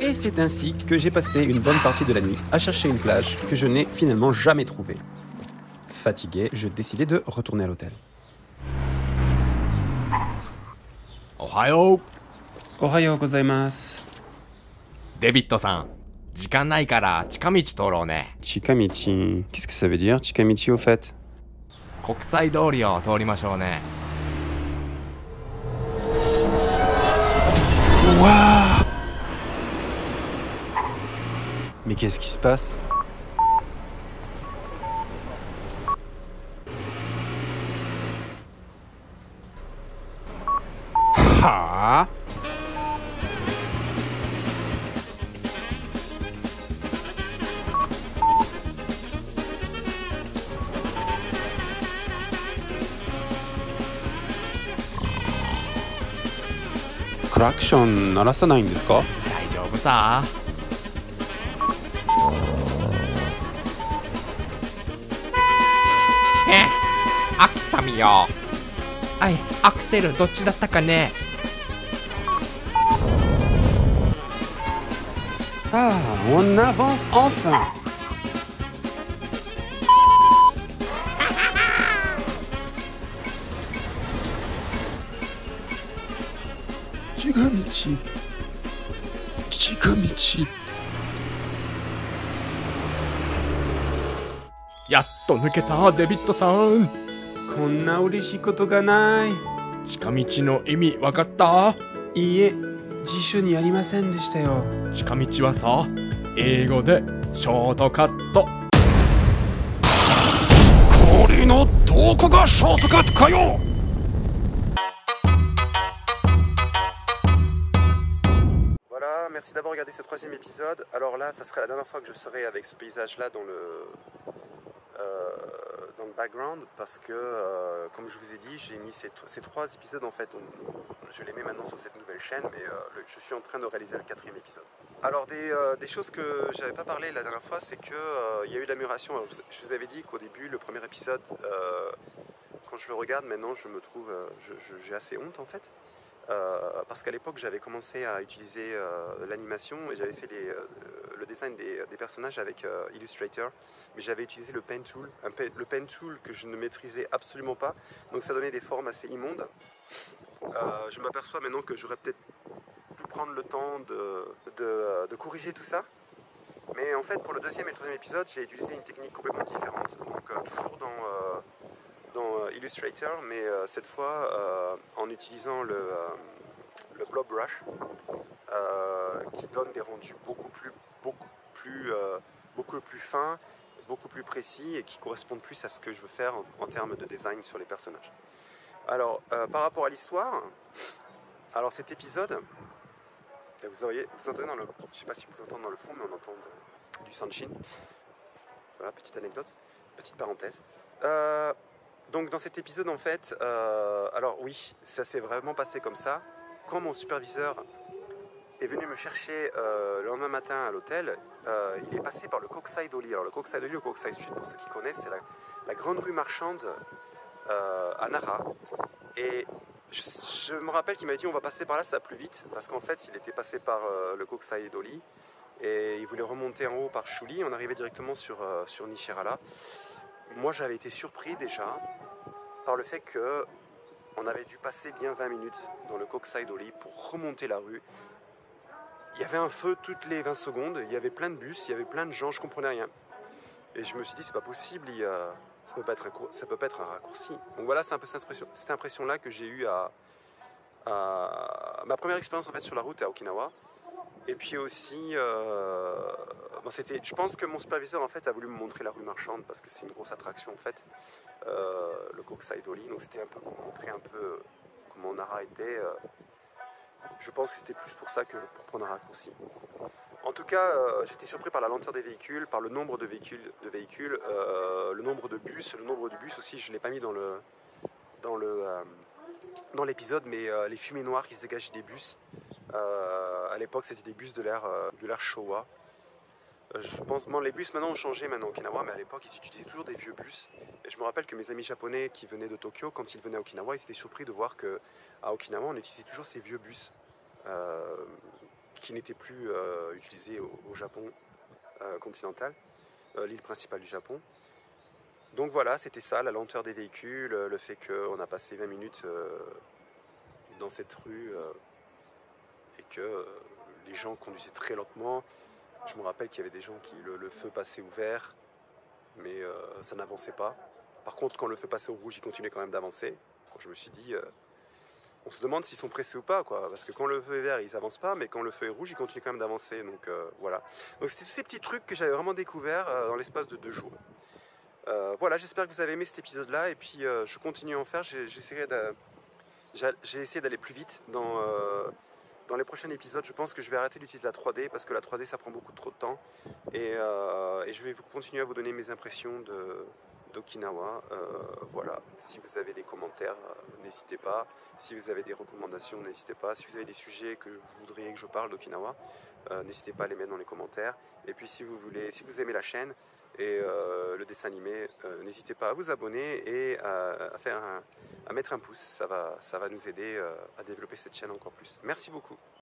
Et c'est ainsi que j'ai passé une bonne partie de la nuit à chercher une plage que je n'ai finalement jamais trouvée. Fatigué, je décidai de retourner à l'hôtel. Ohio Ohio gozaimasu. David-san, Chikamichi. Qu'est-ce que ça veut dire, Chikamichi, au fait? Wow Mais qu'est-ce qui se passe Ah クラクション鳴らさないんですか大丈夫さアキサミよ。あいアクセルどっちだったかね。ああ女ボスオフンちがみちちやっと抜けたデビッドさん。こんな嬉しいことがない。近道の意味わかったいいえ、辞書にありませんでしたよ。近道はさ英語でショートカット氷のどこがショートカットかよ merci d'avoir regardé ce troisième épisode. Alors là, ça serait la dernière fois que je serai avec ce paysage-là dans le, euh, background parce que, euh, comme je vous ai dit, j'ai mis ces, trois épisodes en fait. on- je les mets maintenant sur cette nouvelle chaîne, mais euh, je suis en train de réaliser le quatrième épisode. Alors des, euh, choses que j'avais pas parlé la dernière fois, c'est que il y a eu l'amélioration. Je vous avais dit qu'au début, le premier épisode, quand je le regarde maintenant, je me trouve, j'ai assez honte en fait. Parce qu'à l'époque, j'avais commencé à utiliser l'animation et j'avais fait les, design des, des personnages avec euh, Illustrator, mais j'avais utilisé le Pen Tool, un pe- le Pen Tool que je ne maîtrisais absolument pas, donc ça donnait des formes assez immondes. Euh, je m'aperçois maintenant que j'aurais peut-être pu prendre le temps de, corriger tout ça. Mais en fait, pour le deuxième et le troisième épisode, j'ai utilisé une technique complètement différente. Donc, euh, toujours dans, euh, dans euh, Illustrator, mais euh, cette fois euh, en utilisant le, euh, le Blob Brush, euh, qui donne des rendus beaucoup plus, beaucoup plus, euh, beaucoup plus fins, beaucoup plus précis et qui correspondent plus à ce que je veux faire en, termes de design sur les personnages. Alors, euh, par rapport à l'histoire, alors cet épisode, vous, auriez, entendez dans le, je sais pas si vous pouvez entendre dans le fond, mais on entend de- du Sanshin. Voilà, petite anecdote, petite parenthèse. Euh, donc dans cet épisode, en fait, euh, alors oui, ça s'est vraiment passé comme ça. Quand mon superviseur est venu me chercher euh, le lendemain matin à l'hôtel, euh, il est passé par le Kokusai Doli. Alors le Kokusai Doli, le Kokusai Street, pour ceux qui connaissent, c'est la, grande rue marchande euh, à Nara. Et je, me rappelle qu'il m'a dit on va passer par là, ça va plus vite, parce qu'en fait il était passé par le Kokusai Doli et il voulait remonter en haut par Shuli. On arrivait directement sur, sur Nishirala. Moi j'avais été surpris déjà par le fait que on avait dû passer bien 20 minutes dans le Kokusai Doli pour remonter la rue. Il y avait un feu toutes les 20 secondes, il y avait plein de bus, il y avait plein de gens, je comprenais rien. Et je me suis dit, c'est pas possible, ça peut pas être un, peut pas être un raccourci. Donc voilà, c'est un peu cette impression, cette impression-là que j'ai eue à, ma première expérience en fait sur la route à Okinawa. Et puis aussi, euh, je pense que mon superviseur en fait a voulu me montrer la rue marchande parce que c'est une grosse attraction en fait, euh, le Kokusai Doli. Donc c'était un peu pour montrer un peu comment Nara était. euh, je pense que c'était plus pour ça que pour prendre un raccourci. En tout cas, euh, j'étais surpris par la lenteur des véhicules, par le nombre de véhicules, euh, le nombre de bus, le nombre de bus aussi. Je l'ai pas mis dans le dans le euh, dans l'épisode, mais les fumées noires qui se dégagent des bus. À l'époque, c'était des bus de l'ère de Showa. Je pense, bon, les bus maintenant ont changé maintenant à Okinawa, mais à l'époque ils utilisaient toujours des vieux bus. Et je me rappelle que mes amis japonais qui venaient de Tokyo, quand ils venaient à Okinawa, ils étaient surpris de voir que à Okinawa on utilisait toujours ces vieux bus. Euh, qui n'était plus utilisée au, Japon continental, l'île principale du Japon. Donc voilà, c'était ça, la lenteur des véhicules, le fait qu'on a passé 20 minutes dans cette rue et que les gens conduisaient très lentement. Je me rappelle qu'il y avait des gens qui le, feu passait ouvert, mais ça n'avançait pas. Par contre, quand le feu passait au rouge, il continuait quand même d'avancer. Je me suis dit, on se demande s'ils sont pressés ou pas, quoi. Parce que quand le feu est vert, ils n'avancent pas, mais quand le feu est rouge, ils continuent quand même d'avancer. Donc voilà. Donc c'était tous ces petits trucs que j'avais vraiment découverts dans l'espace de deux jours. Euh, voilà, j'espère que vous avez aimé cet épisode-là et puis euh, je continue à en faire. J'essaierai j'ai essayé d'aller plus vite dans, euh, dans les prochains épisodes. Je pense que je vais arrêter d'utiliser la 3D parce que la 3D ça prend beaucoup trop de temps et, et je vais continuer à vous donner mes impressions de d'Okinawa. voilà, si vous avez des commentaires, n'hésitez pas. Si vous avez des recommandations, n'hésitez pas. Si vous avez des sujets que vous voudriez que je parle d'Okinawa, n'hésitez pas à les mettre dans les commentaires. Et puis si vous voulez, si vous aimez la chaîne, et euh, le dessin animé, euh, n'hésitez pas à vous abonner et à, faire à mettre un pouce. Ça va, nous aider euh, à développer cette chaîne encore plus. Merci beaucoup.